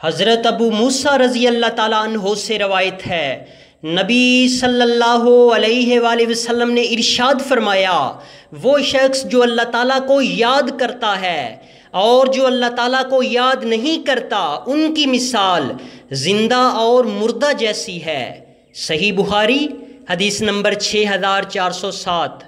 हज़रत अबू मूसा रज़ी अल्लाह तहो से रवायत है। नबी सल्लल्लाहु अलैहि वसल्लम ने इरशाद फरमाया, वो शख्स जो अल्लाह ताला को याद करता है और जो अल्लाह ताला को याद नहीं करता, उनकी मिसाल ज़िंदा और मुर्दा जैसी है। सही बुखारी, हदीस नंबर छः हज़ार चार सौ सात।